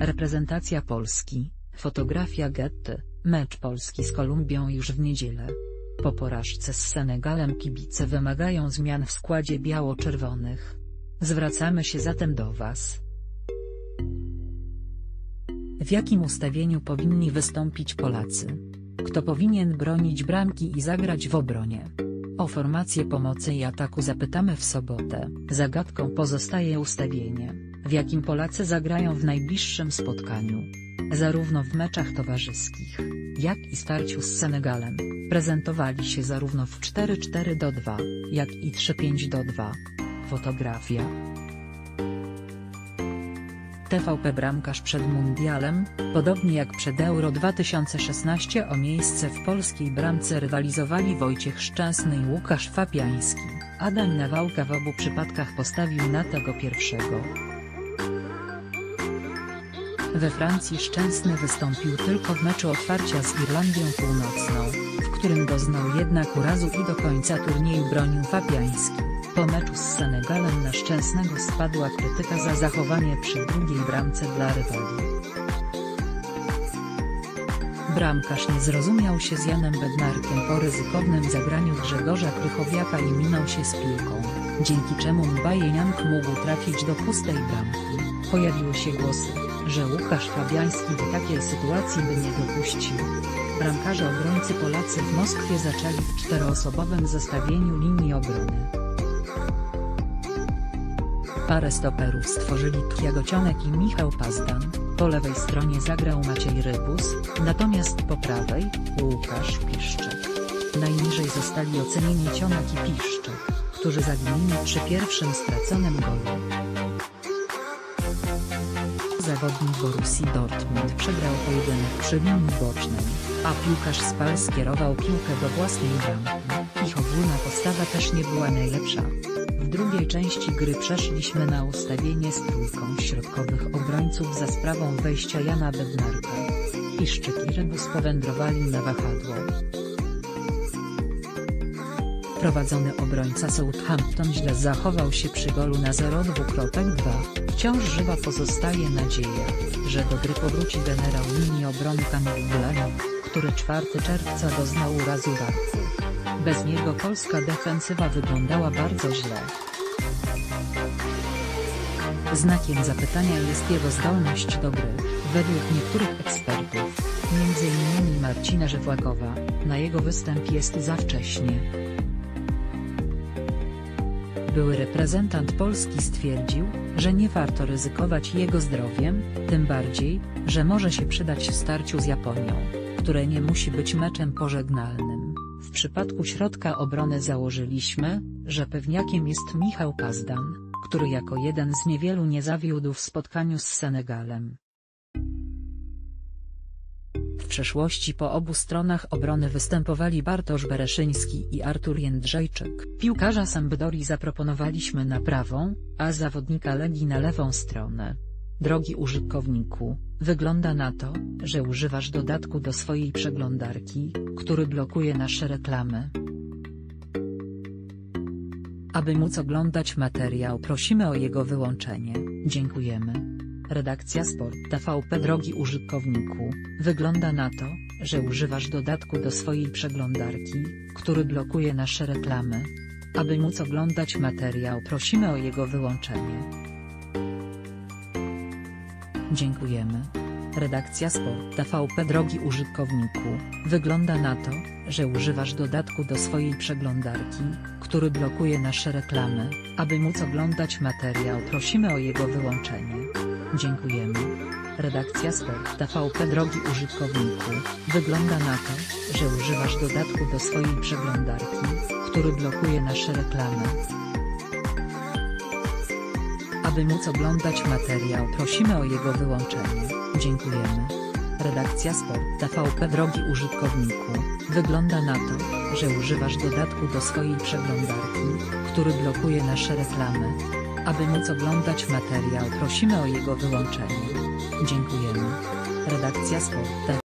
Reprezentacja Polski, fotografia Getty, mecz Polski z Kolumbią już w niedzielę. Po porażce z Senegalem kibice wymagają zmian w składzie biało-czerwonych. Zwracamy się zatem do Was. W jakim ustawieniu powinni wystąpić Polacy? Kto powinien bronić bramki i zagrać w obronie? O formację pomocy i ataku zapytamy w sobotę. Zagadką pozostaje ustawienie, w jakim Polacy zagrają w najbliższym spotkaniu. Zarówno w meczach towarzyskich, jak i starciu z Senegalem, prezentowali się zarówno w 4-4 do 2, jak i 3-5 do 2. Fotografia TVP bramkarz przed mundialem, podobnie jak przed Euro 2016 o miejsce w polskiej bramce rywalizowali Wojciech Szczęsny i Łukasz Fabiański. Adam Nawałka w obu przypadkach postawił na tego pierwszego. We Francji Szczęsny wystąpił tylko w meczu otwarcia z Irlandią Północną, w którym doznał jednak urazu i do końca turnieju bronił Fabiański. Po meczu z Senegalem na Szczęsnego spadła krytyka za zachowanie przy drugiej bramce dla rywali. Bramkarz nie zrozumiał się z Janem Bednarkiem po ryzykownym zagraniu Grzegorza Krychowiaka i minął się z piłką, dzięki czemu Mbaye Niang mógł trafić do pustej bramki. Pojawiły się głosy, że Łukasz Fabiański do takiej sytuacji by nie dopuścił. Bramkarze obrońcy Polacy w Moskwie zaczęli w czteroosobowym zestawieniu linii obrony. Parę stoperów stworzyli Kiagocionek i Michał Pazdan, po lewej stronie zagrał Maciej Rybus, natomiast po prawej, Łukasz Piszczek. Najniżej zostali ocenieni Cionek i Piszczek, którzy zaginęli przy pierwszym straconym golu. Zawodnik Borussii Dortmund przegrał pojedynek przy linii bocznej, a piłkarz Spal skierował piłkę do własnej bramki. Ich ogólna postawa też nie była najlepsza. W drugiej części gry przeszliśmy na ustawienie z trójką środkowych obrońców za sprawą wejścia Jana Bednarka. Piszczyk i Rybus powędrowali na wahadło. Prowadzony obrońca Southampton źle zachował się przy golu na 0-2. Wciąż żywa pozostaje nadzieja, że do gry powróci generał linii obrony Kamil Bulani, który 4 czerwca doznał urazu barku. Bez niego polska defensywa wyglądała bardzo źle. Znakiem zapytania jest jego zdolność do gry, według niektórych ekspertów, m.in. Marcina Żywłakowa, na jego występ jest za wcześnie. Były reprezentant Polski stwierdził, że nie warto ryzykować jego zdrowiem, tym bardziej, że może się przydać w starciu z Japonią, które nie musi być meczem pożegnalnym. W przypadku środka obrony założyliśmy, że pewniakiem jest Michał Pazdan, który jako jeden z niewielu nie zawiódł w spotkaniu z Senegalem. Przeszłości po obu stronach obrony występowali Bartosz Bereszyński i Artur Jędrzejczyk. Piłkarza Sampdorii zaproponowaliśmy na prawą, a zawodnika Legii na lewą stronę. Drogi użytkowniku, wygląda na to, że używasz dodatku do swojej przeglądarki, który blokuje nasze reklamy. Aby móc oglądać materiał prosimy o jego wyłączenie, dziękujemy. Redakcja Sport TVP Drogi użytkowniku, wygląda na to, że używasz dodatku do swojej przeglądarki, który blokuje nasze reklamy. Aby móc oglądać materiał prosimy o jego wyłączenie. Dziękujemy. Redakcja Sport TVP Drogi użytkowniku, wygląda na to, że używasz dodatku do swojej przeglądarki, który blokuje nasze reklamy. Aby móc oglądać materiał prosimy o jego wyłączenie. Dziękujemy. Redakcja Sport TVP Drogi użytkowniku, wygląda na to, że używasz dodatku do swojej przeglądarki, który blokuje nasze reklamy. Aby móc oglądać materiał prosimy o jego wyłączenie, dziękujemy. Redakcja Sport TVP Drogi użytkowniku, wygląda na to, że używasz dodatku do swojej przeglądarki, który blokuje nasze reklamy. Aby móc oglądać materiał prosimy o jego wyłączenie. Dziękujemy. Redakcja Sport.